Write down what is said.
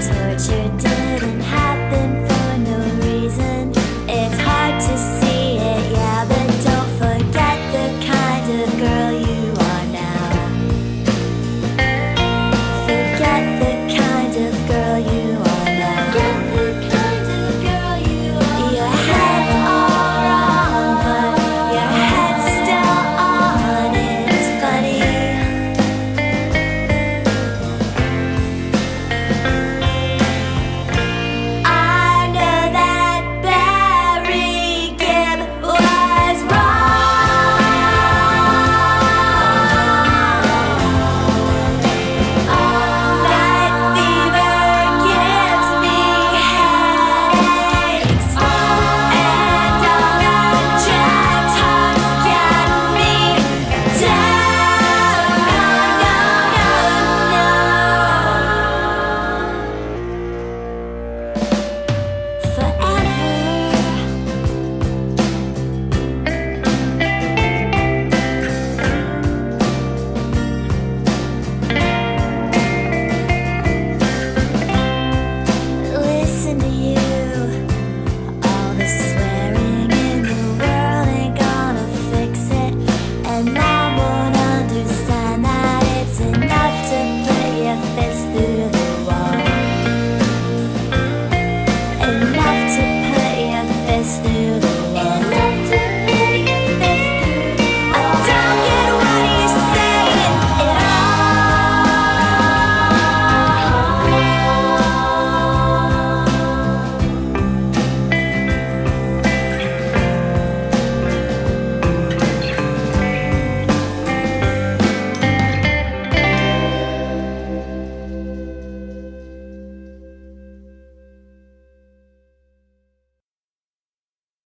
tortured